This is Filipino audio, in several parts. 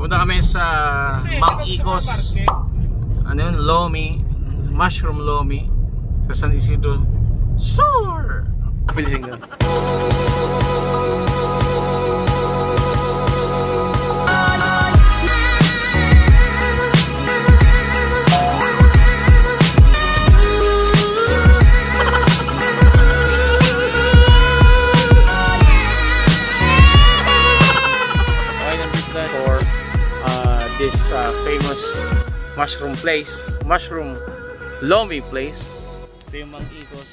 Pumunta kami sa Mang Icos. Ano yun? Lomi. Mushroom Lomi. Sa San Isidro. Sur! Pilisin ko. Place. Mushroom Lomi place. Ito yung Mang Icos.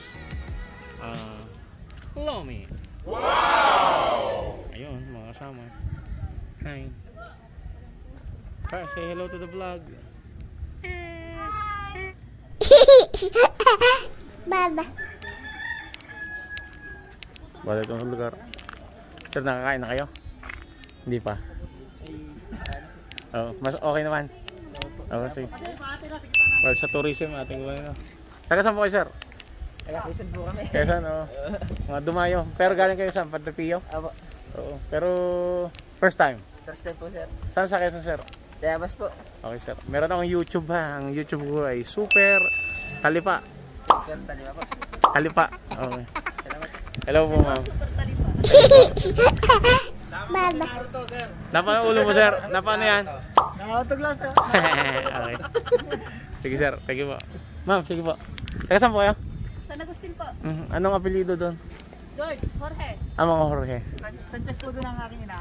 Uh, Lomi. Wow! Ayun, mga kasama. Hi. Hi, say hello to the vlog. Baba. Balik itong lugar. Sir, nakakain na kayo? Hindi pa. Oh, mas okay naman. Oh, sige. Well, sa tourism ating ano. Taga saan po kayo, sir? Taga-Quezon po kami. Quezon, oh. Mga dumayo. Pero galing kayo saan? Padre Pio? Abo. Oo. Pero first time. First time po, sir. Saan sa Quezon, sir? Tayabas po. Okay, sir. Meron akong YouTube ha. Ang YouTube ko ay super talipa. Sir, taliwa po. Talipa. Okay. Salamat. Hello po, ma'am. Baba. Napa ang ulo mo, sir? Napa ano yan? Nakakatog lang, sir. okay. Sige, sir. Thank you po. Ma'am, sige po. Taga saan po kayo? San Agustin po. Mhm. Anong apelido doon? George, Jorge. Ah, mga Jorge. Sanchez po doon ang aking ina.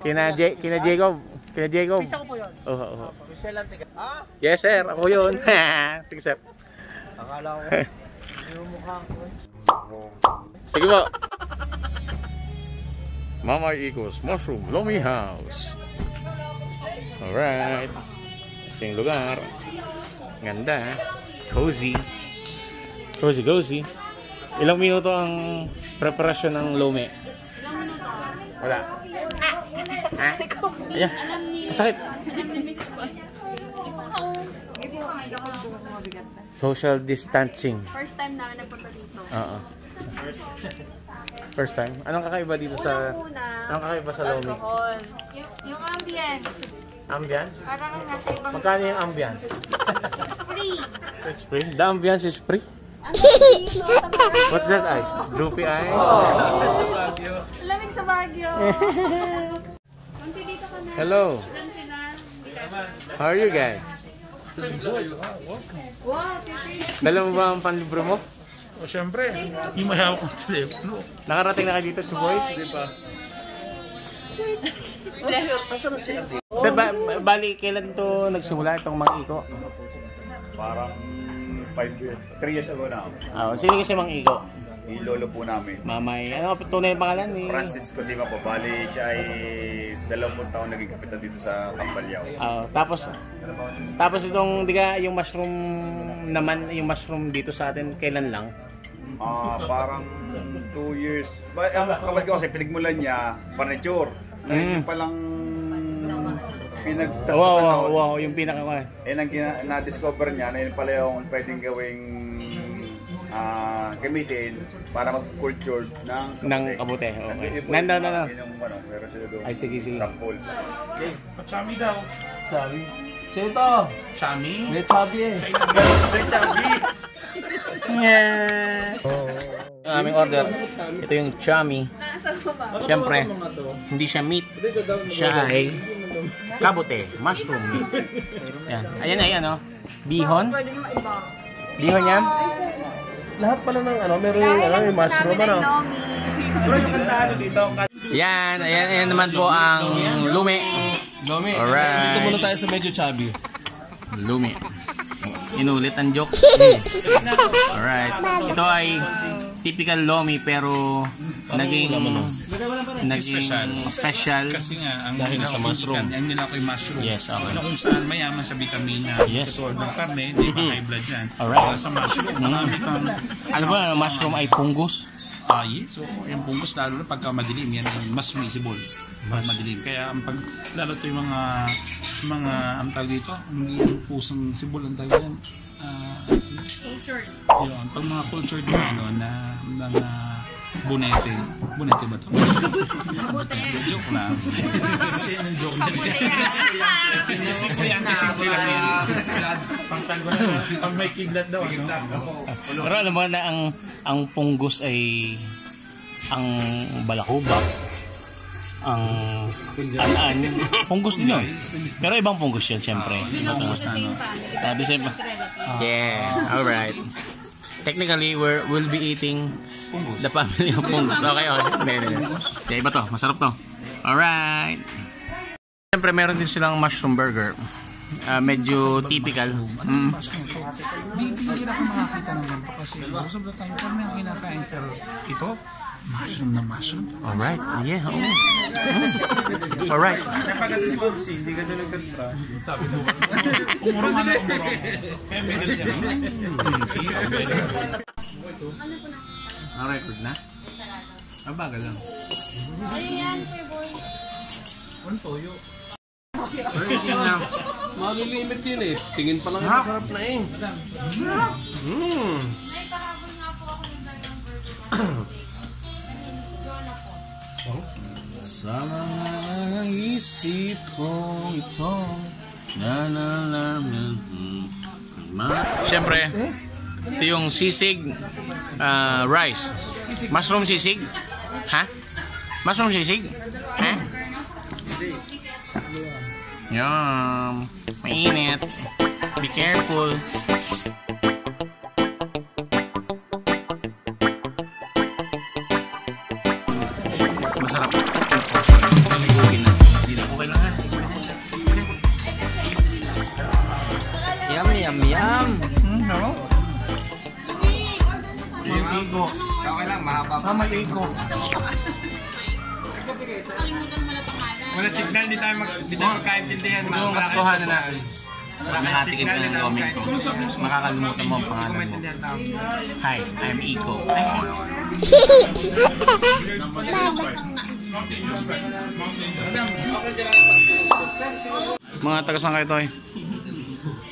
Kina, J- kina Jacob. Kina Jacob. Pisa ko po yun. Oo, oo. Michelle lang, taga. Ah? Yes, sir. Ako yun. sige, sir. Akala ko. Yung mukha ko. Sige po. Mama Eagles Mushroom Lomi House. Alright. Ito yung lugar. Ganda. Cozy. Cozy, cozy. Ilang minuto ang preparasyon ng lomi? Wala. Ha? Ayan. Ang sakit. Social distancing. First time namin nagpunta dito. Oo. First time. Anong kakaiba dito sa... Anong kakaiba sa lomi? alcohol. Yung, yung ambience, Ambience? parang nasa ibang Magkano yung ambience? free. It's free. The ambience is free. Lamig sa Baguio. What's that ice? Droopy ice? Lamig sa Baguio. Dito ka na. Hello. How are you guys? Dala mo ba ang panlibro mo? O syempre, hindi mahawak ng telepono. Nakarating na kayo dito, Chuboy? Di ba? Sir, ba ba- bali, kailan to nagsimula itong Mang Iko? Parang 5 years, 3 years ago na. Ah, sino kasi Mang Iko? Yung lolo po namin. Mamay, ano ang tunay na pangalan ni? Francisco Sima po. Bali, siya ay dalawang taon naging kapitan dito sa Tambalyaw. Ah, tapos tapos itong di ka yung mushroom naman yung mushroom dito sa atin kailan lang? Ah, parang 2 years. Ba, ang kapatid ko kasi pinagmulan niya, furniture. Mm. yung palang pinagtas Wow, wow, wow, yung pinaka Eh, nang na-discover niya na yun pala yung pwedeng gawing ah, gamitin para mag-culture ng ng kabute. Okay. Yung na na. yun yung ano, meron sila doon. Ay, sige, sige. Sample. Chami daw. Sabi. Sino to? Chami? May chubby eh. Ang aming order. Ito yung chami. Siyempre, hindi siya meat. Siya ay kabute, mushroom meat. Yan. Ayan, ayan, oh. Bihon. Pwede naman iba. Bihon yan. Lahat pala ng ano, meron yung ano, may mushroom ano. Yung dito. Yan, ayan, ayan naman po ang lumi. Lomi, Alright. dito muna tayo sa medyo chubby. Lumi. Inulit ang joke. Alright. Ito ay typical lomi pero naging naging special. Kasi nga, ang Dahil sa mushroom. Ang nila ko yung mushroom. Yes, okay. Na kung saan mayaman sa vitamina. Yes. Katulad ng karne, di ba high blood yan. Alright. Kaya sa mushroom, marami kang... Ano ba, ang mushroom ay pungus? Ah, yes. So, yung bungkus lalo na pagka madilim, yan ay mas visible. Mas madilim. Kaya ang pag, lalo to yung mga, mga, ang tawag dito, hindi yung pusang sibol ang tawag yan. Ah, Cultured. yun, pag mga cultured na, ano, na, na, na Bunete. Bunete ba to? joke lang. Kasi yung joke na Si Kuya Ante, simple lang yan. Pangtanggol na. Pag may kidlat daw. Pero alam mo na ang ang punggos ay ang balakubak ang an punggos din yun. Pero ibang punggos yun, syempre. Punggos sa same family. Ah, same. Yeah, alright. Technically, we're, we'll be eating the family of punggos. Okay, okay. Hindi, hindi. Yeah, iba to. Masarap to. Alright. Siyempre, meron din silang mushroom burger. Ah, medyo typical. Mm. Bibihira ka makakita ganito kasi most of the time pag may kinakain pero ito, mushroom na mushroom. Alright. Yeah, oo. Mm. Alright. Umuro nga na umuro. Kaya meron siya. Alright, good na? Ang bagal lang. Malilimit yun eh. Tingin pa lang yung masarap na eh. Sa mga isip ko ito na na na na Siyempre, ito yung sisig ah, rice. Mushroom sisig? Ha? Mushroom sisig? Ha? Yum. Mainit. Be careful. Maligo. Okay lang, mahaba pa. maligo. Wala signal, di tayo, mag, di tayo magkaintindihan. Yung katotohanan na nakatikim ka ng comment ko. Makakalimutan mo ang pangalan mo. Hi, I'm Iko. Mga taga saan kayo, Toy?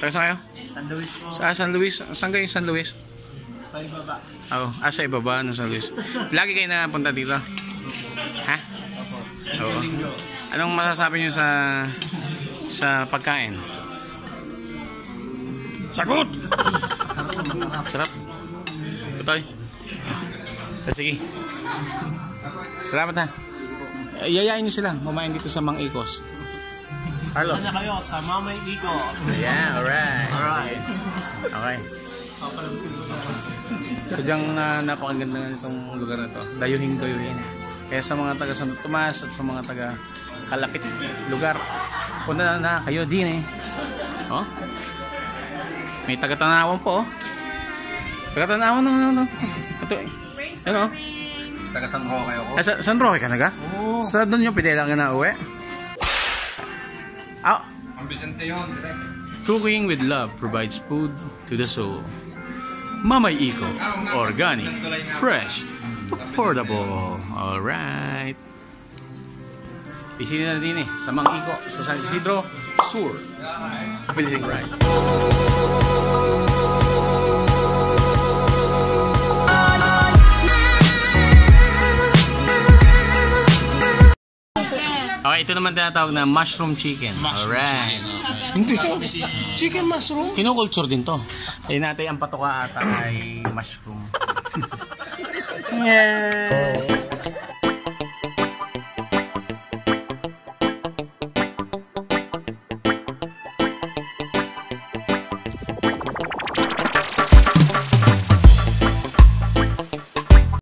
Taga saan kayo? San Luis po. Sa San Luis? Saan kayo San Luis? Sa ibaba. Oh, ah, sa ibaba ng San Luis. Lagi kayo napunta dito? Ha? Oo. Anong masasabi niyo sa sa pagkain? Sagot! Sarap. Toy. Ah, sige. Salamat ha. Yayain niyo sila. Kumain dito sa Mang Ikos. Carlo. na kayo sa Mamay Iko. Yeah, alright. Alright. Okay. Sadyang uh, napakaganda na itong lugar na to. Dayuhin dayuhin. Kaya sa mga taga Santo Tomas at sa mga taga kalapit lugar, punta na, na kayo din eh. Oh? May taga Tanawan po oh. Taga Tanawan no, no, no. Ito eh. Ano? Taga San Roque ako. Ah, sa, San Roque ka naga? Oo. Sa doon yung pidela ka na uwi? Ah, Ang Vicente yun. Cooking with love provides food to the soul. Mamay Eco, organic, fresh, affordable. Alright. Bisinin na din eh, sa Mang Eco, sa San Isidro Sur. Building right. Okay, ito naman tinatawag na mushroom chicken. Alright. Hindi. Chicken mushroom. Kinukulture din to. Eh natin ang patoka ata ay mushroom. yeah.